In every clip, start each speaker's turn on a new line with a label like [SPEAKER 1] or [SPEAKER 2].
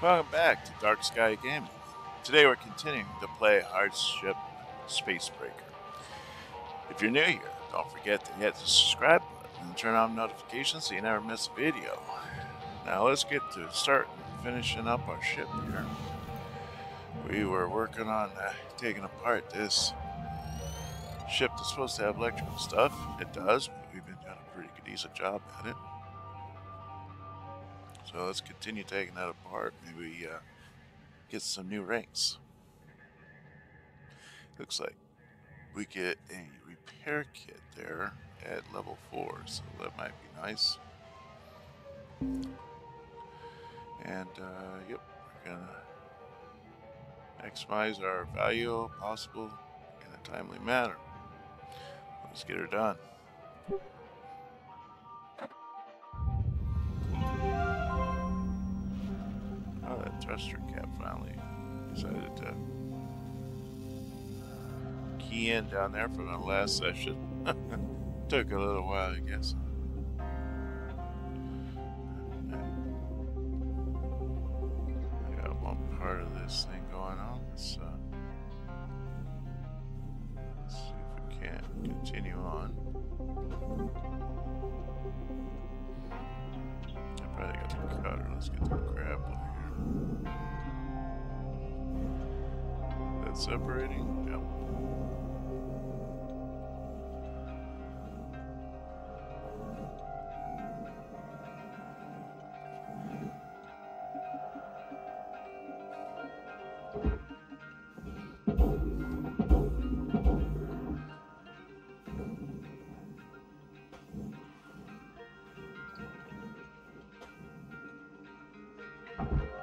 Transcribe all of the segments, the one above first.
[SPEAKER 1] Welcome back to Dark Skye Gaming. Today we're continuing to play Hardship Spacebreaker. If you're new here, don't forget to hit the subscribe button and turn on notifications so you never miss a video. Now let's get to starting finishing up our ship here. We were working on uh, taking apart this ship that's supposed to have electrical stuff. It does. We've been doing a pretty good, decent job at it. So let's continue taking that apart. Maybe uh, get some new ranks. Looks like we get a repair kit there at level 4, so that might be nice. And, uh, yep, we're gonna maximize our value possible in a timely manner. Let's get her done. Thruster cap finally decided to key in down there from the last session. Took a little while, I guess. I got one part of this thing separating? Yep.
[SPEAKER 2] Valuable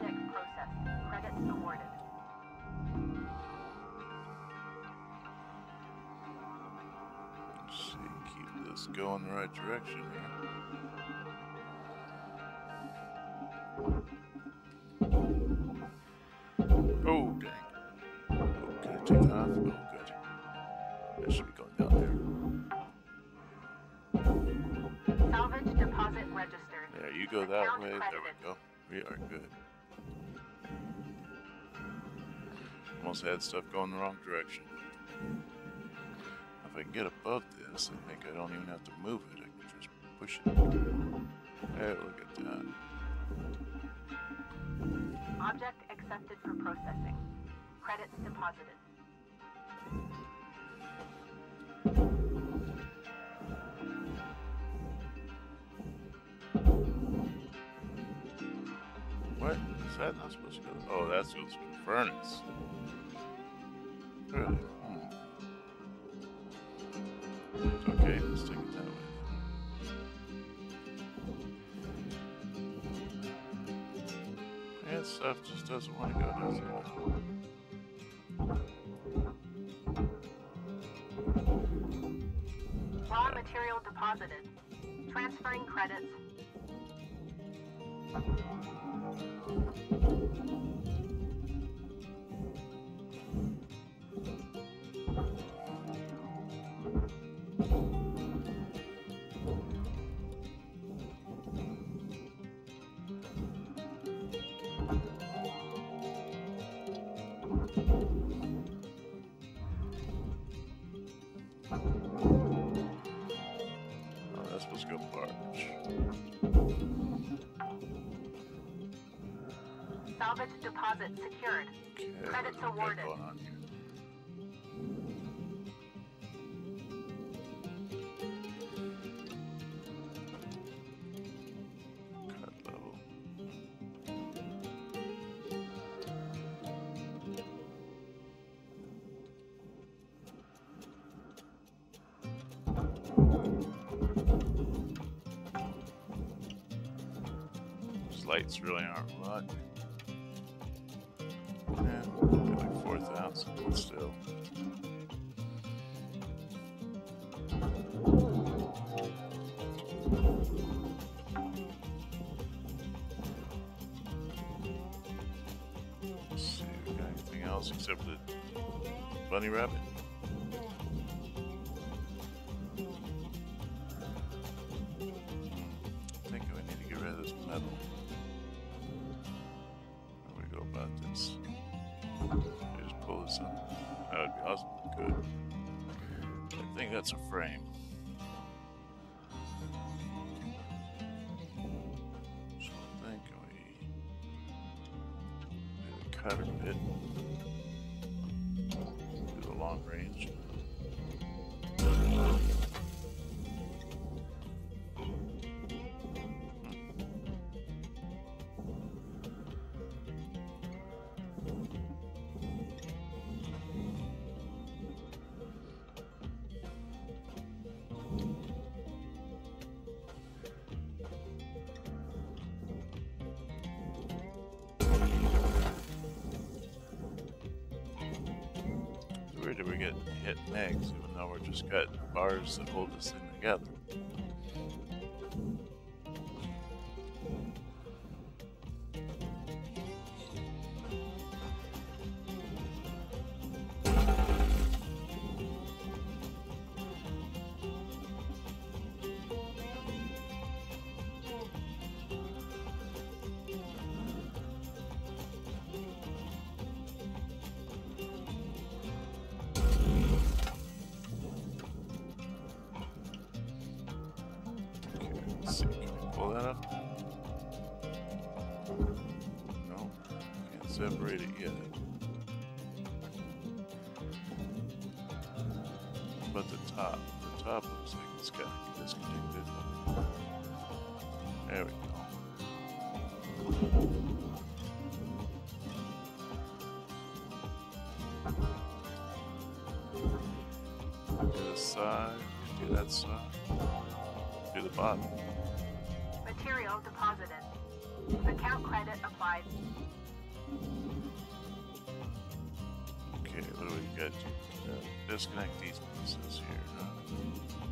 [SPEAKER 2] object processed. Credits awarded.
[SPEAKER 1] Let's see, keep this going the right direction here. Oh, dang. Oh, can I take that off? Oh, good. That should be going down there.
[SPEAKER 2] Salvage deposit registered.
[SPEAKER 1] there. You go that
[SPEAKER 2] Account
[SPEAKER 1] way. There we go. We are good. Almost had stuff going the wrong direction. If I can get above this, I think I don't even have to move it. I can just push it. Hey, look at that.
[SPEAKER 2] Object accepted for processing. Credits deposited.
[SPEAKER 1] What? Is that not supposed to go? Oh, that's supposed to be furnace. Hmm. Okay, let's take it that way. That stuff just doesn't want to go, it?
[SPEAKER 2] Raw material deposited. Transferring credits. Salvage deposit secured.
[SPEAKER 1] Okay,
[SPEAKER 2] Credits
[SPEAKER 1] what do we got
[SPEAKER 2] awarded.
[SPEAKER 1] except the bunny rabbit. Hmm. I think need to get rid of this metal. How do we go about this? Just pull this. That would be awesome. Good. I think that's a frame. So I think we cut a bit. Did we get hit next, even though we're just got bars that hold this thing together? Do this side, do that side, do the bottom.
[SPEAKER 2] Material deposited. Account credit applied.
[SPEAKER 1] Okay, what do we got? Uh, disconnect these pieces here.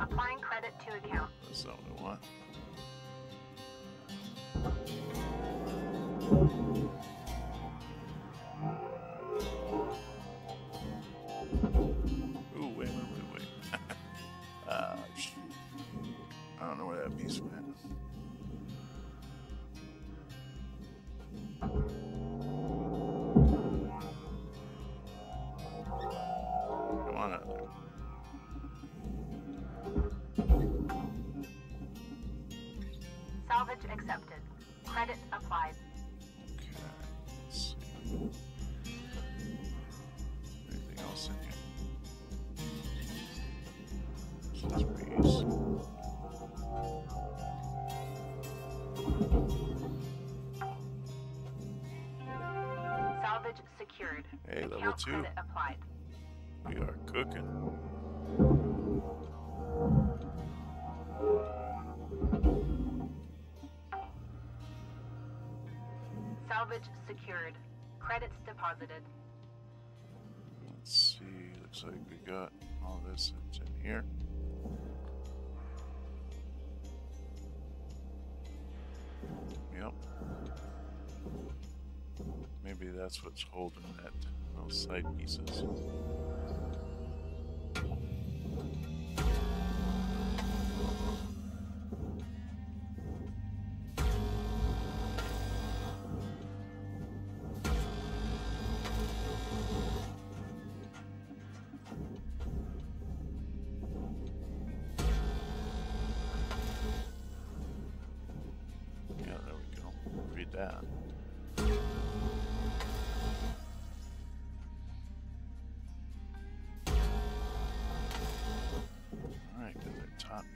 [SPEAKER 2] Applying credit to account.
[SPEAKER 1] That's what I want.
[SPEAKER 2] Accepted. Credit applied.
[SPEAKER 1] Okay, let's see. Anything else in here? Piece.
[SPEAKER 2] Salvage secured.
[SPEAKER 1] Hey, level
[SPEAKER 2] Account
[SPEAKER 1] two.
[SPEAKER 2] credit applied.
[SPEAKER 1] We are cooking.
[SPEAKER 2] Salvage secured. Credits deposited.
[SPEAKER 1] Let's see. Looks like we got all this in here. Yep. Maybe that's what's holding that those side pieces.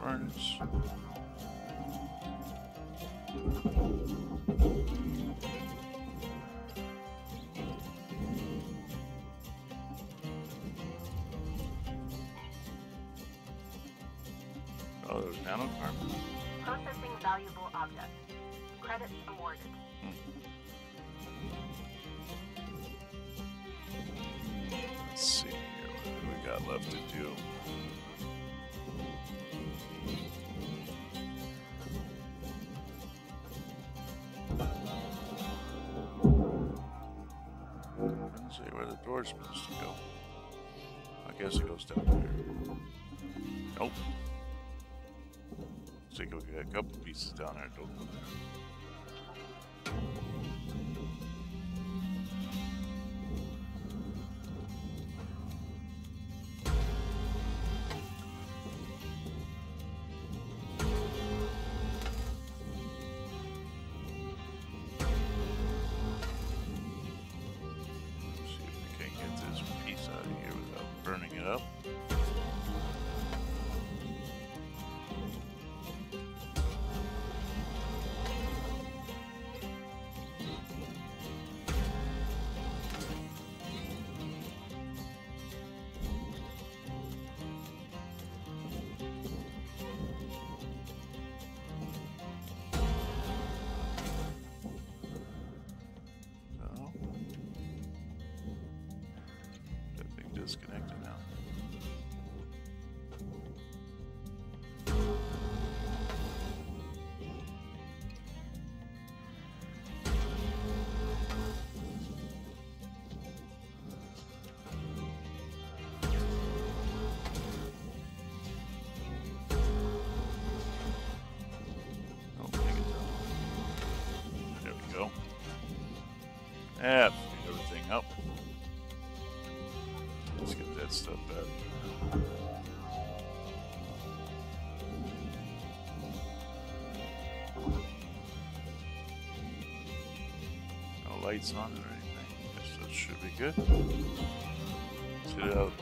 [SPEAKER 1] There goes in the furnace. Oh, there's nanocarbon.
[SPEAKER 2] Processing valuable object. Credits awarded. Hmm.
[SPEAKER 1] Let's see here. What do we got left to do? Door's supposed to go. I guess it goes down there. Nope. Looks like we got a couple pieces down there. Don't go there. Lights on or anything. Guess that should be good. Let's get out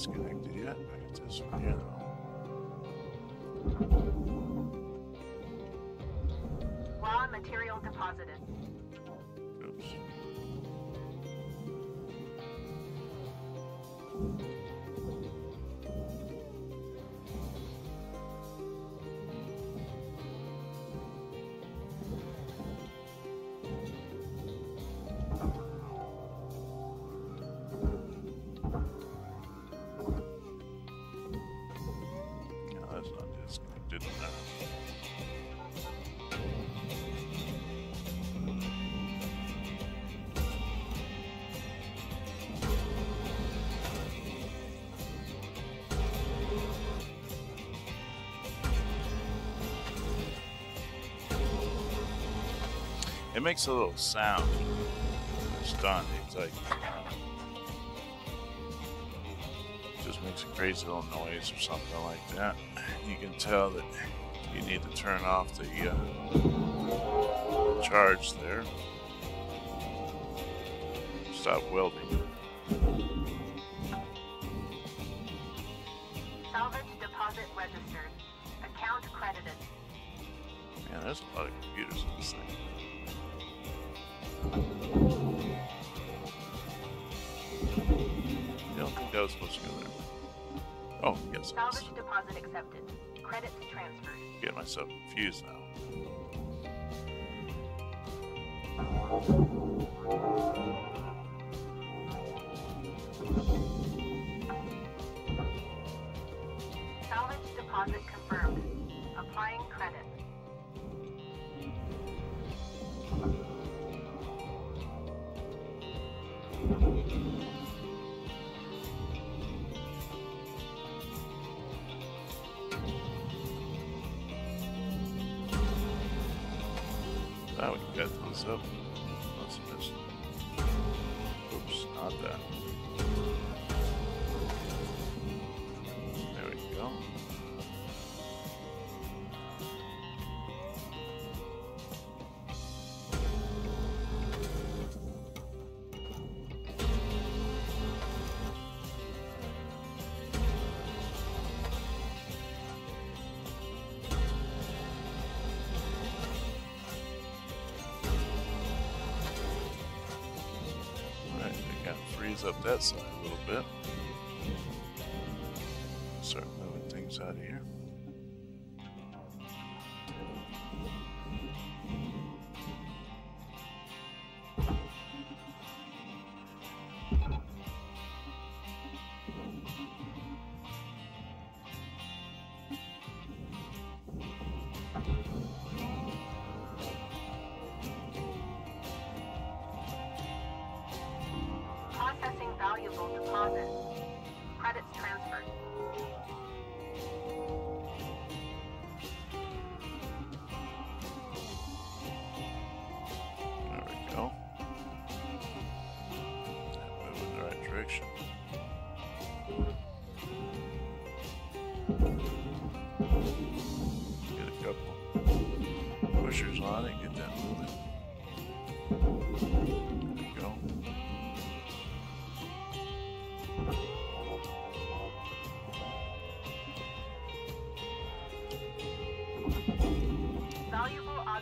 [SPEAKER 1] disconnected yet? I got this here though.
[SPEAKER 2] Raw material deposited.
[SPEAKER 1] It makes a little sound it's done. It's like just makes a crazy little noise or something like that. You can tell that you need to turn off the uh, charge there. Stop welding.
[SPEAKER 2] Salvage deposit registered. Account credited.
[SPEAKER 1] Man, there's a lot of computers in this thing. That was supposed to go there? Oh, yes.
[SPEAKER 2] Salvage deposit accepted. Credits transferred.
[SPEAKER 1] Get myself confused now.
[SPEAKER 2] Salvage deposit confirmed. Applying credit.
[SPEAKER 1] Up that side a little bit. Start moving things out of here.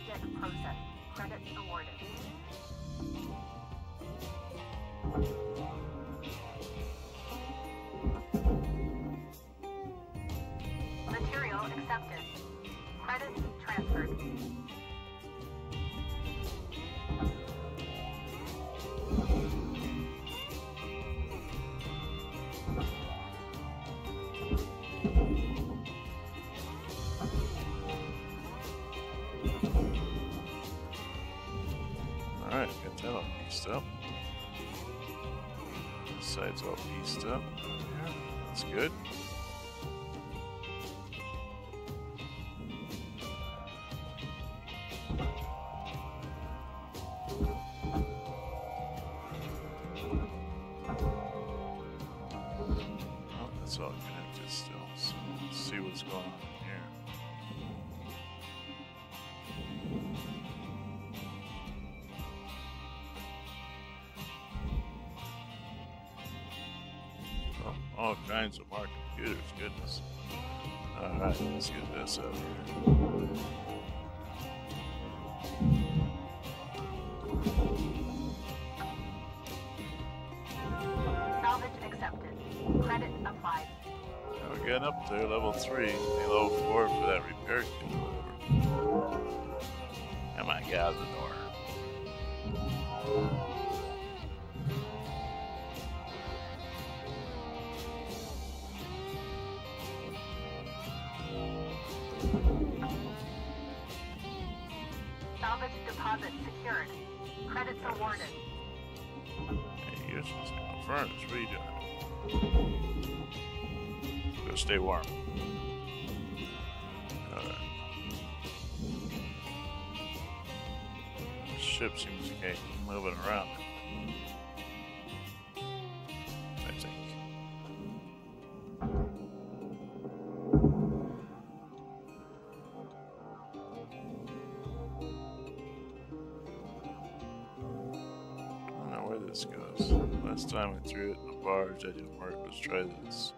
[SPEAKER 2] Valuable object processed. Credits awarded.
[SPEAKER 1] Up. This side's all pieced up. Yeah, that's good. Oh, that's all connected still. So let's see what's going on kinds of more computers, goodness. Alright, let's get this up here.
[SPEAKER 2] Salvage accepted. Credit applied.
[SPEAKER 1] Now we're getting up there, level 3,
[SPEAKER 2] Awarded.
[SPEAKER 1] Hey, you're supposed to be furnace. What are you doing? Go stay warm. Ship seems to keep moving around. That didn't work. Let's try this.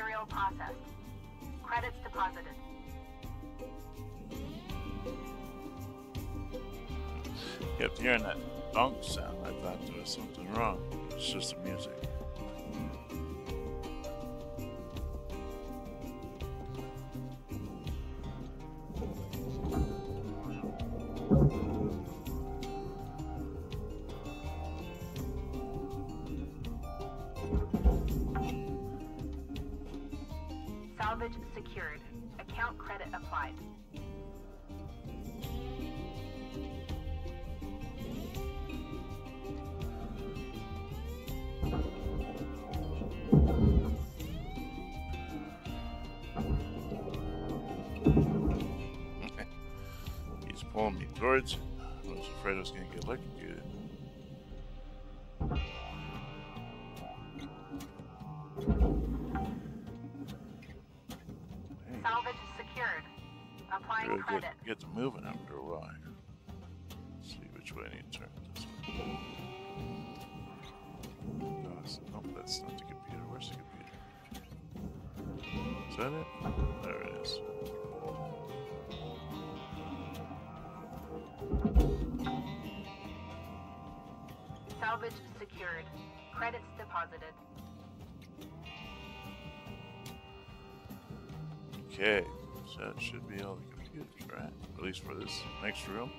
[SPEAKER 2] Material processed. Credits deposited.
[SPEAKER 1] Kept hearing that donk sound. I thought there was something wrong. It's just the music. I was afraid I was going to get electrocuted. Hey,
[SPEAKER 2] Salvage secured. Applying
[SPEAKER 1] really
[SPEAKER 2] credit.
[SPEAKER 1] get, get to moving after a while. Let's see which way I need to turn this way. Oh, it's, nope, that's not the computer. Where's the computer? Is that it? There it is.
[SPEAKER 2] Salvage secured. Credits deposited.
[SPEAKER 1] Okay, so that should be all the computers, right? At least for this next room.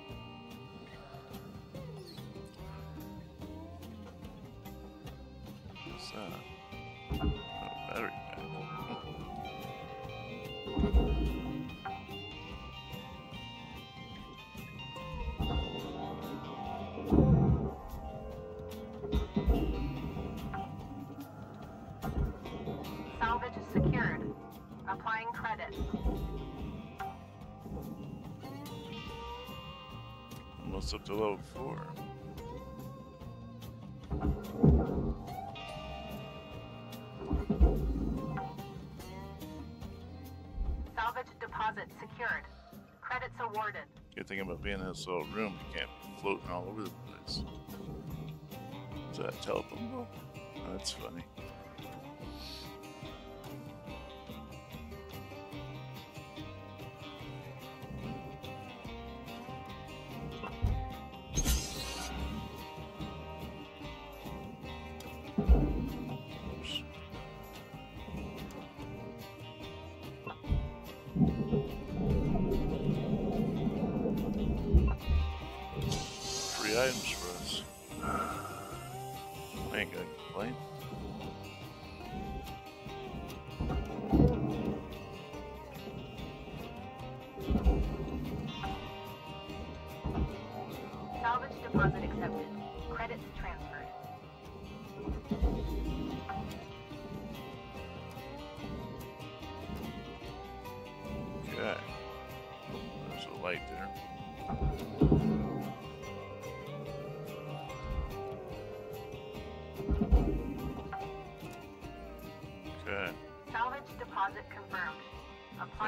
[SPEAKER 1] To level four.
[SPEAKER 2] Salvage deposit secured. Credits awarded.
[SPEAKER 1] Good thing about being in this little room, you can't be floating all over the place. Is that telephone? Oh, that's funny.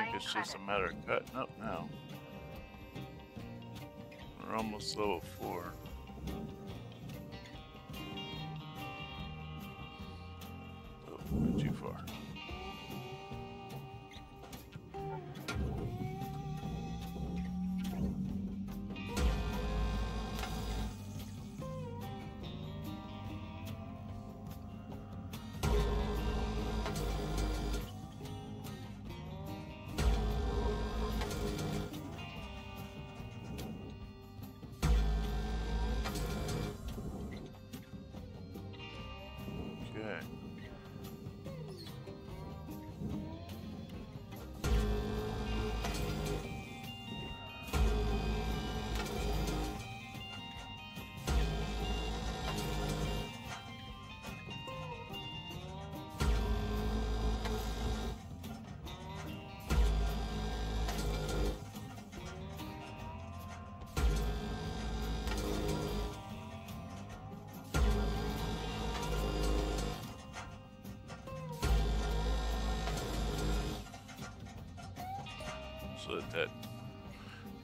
[SPEAKER 1] think it's just a matter of cutting up now. We're almost level four. Let that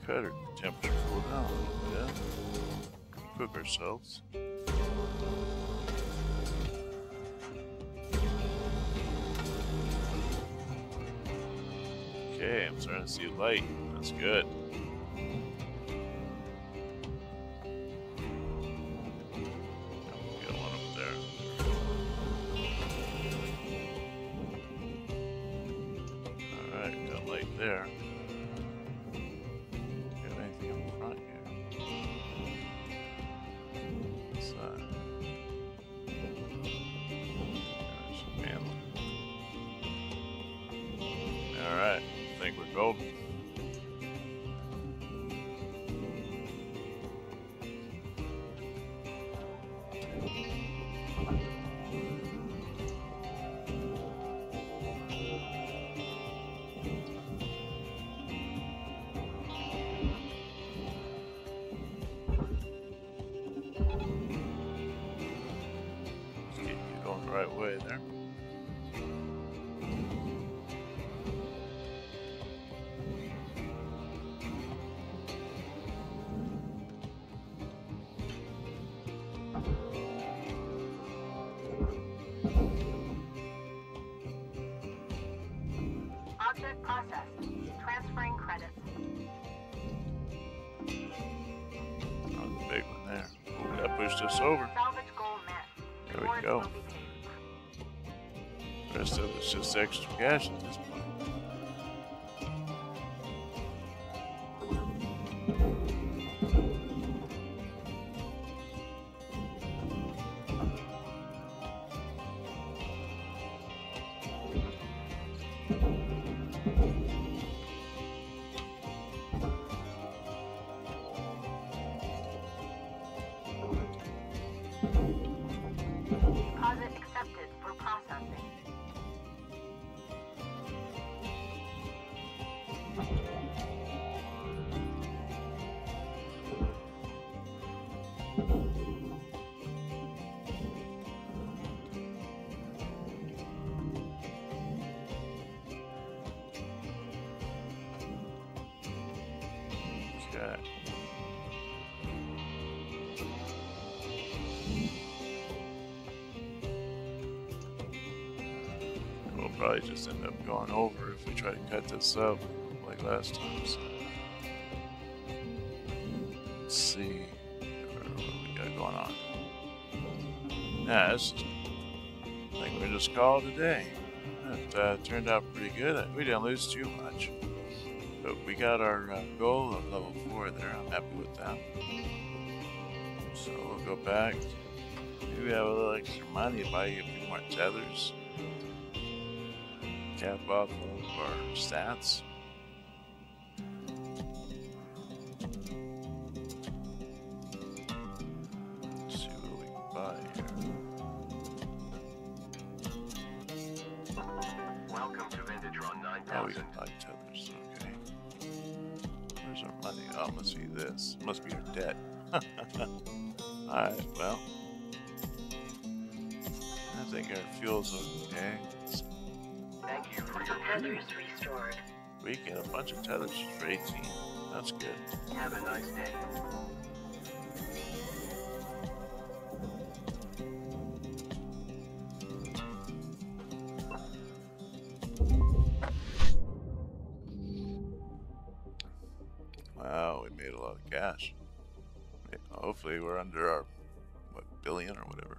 [SPEAKER 1] cutter temperature cool down a little bit. Cook ourselves. Okay, I'm starting to see light. That's good. There.
[SPEAKER 2] Object processed. Transferring credits.
[SPEAKER 1] The big one there. Ooh, that pushed us over.
[SPEAKER 2] Salvage goal met.
[SPEAKER 1] There we go.
[SPEAKER 2] will be paid.
[SPEAKER 1] The rest of it's just extra cash at this point. Okay. We'll probably just end up going over if we try to cut this up like last time. So. Let's see what we got going on. Yeah, I think we just call it a day. It uh, turned out pretty good. We didn't lose too much. Got our uh, goal of level 4 there. I'm happy with that. So we'll go back. Maybe we have a little extra money to buy you a few more tethers. Cap off of our stats. Let's see what we can buy here.
[SPEAKER 3] Welcome to Vendatron
[SPEAKER 1] Oh, we
[SPEAKER 3] 9000.
[SPEAKER 1] can buy tethers. Our money? Oh, must be this. Must be our debt. Alright, well. I think our fuel's okay.
[SPEAKER 3] Thank you for your
[SPEAKER 4] Tethers restored.
[SPEAKER 1] We get a bunch of tethers for 18. That's good.
[SPEAKER 3] Have a nice day.
[SPEAKER 1] Hopefully, we're under our what billion or whatever.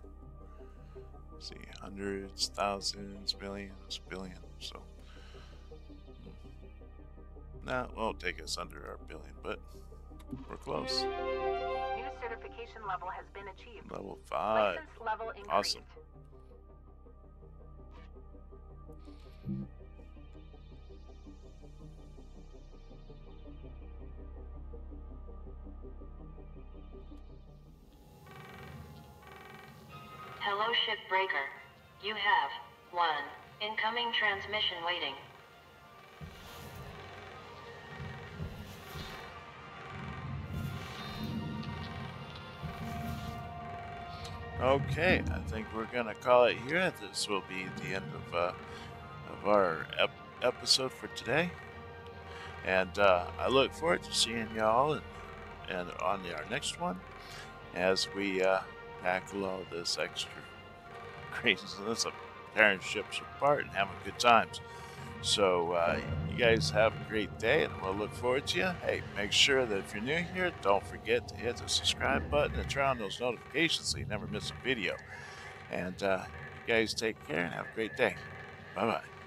[SPEAKER 1] Let's see, hundreds, thousands, millions, billion. So, hmm. nah, won't take us under our billion, but we're close.
[SPEAKER 2] New certification level has been achieved.
[SPEAKER 1] Level five.
[SPEAKER 2] License level increased.
[SPEAKER 1] Awesome.
[SPEAKER 4] Hello, Shipbreaker. You have one incoming transmission waiting.
[SPEAKER 1] Okay, I think we're gonna call it here. This will be the end of uh, of our ep- episode for today, and uh, I look forward to seeing y'all and, and on our next one as we uh, tackle all this extra craziness of tearing ships apart and having good times. So uh, you guys have a great day, and we'll look forward to you. Hey, make sure that if you're new here, don't forget to hit the subscribe button and turn on those notifications so you never miss a video. And uh, you guys take care and have a great day. Bye bye.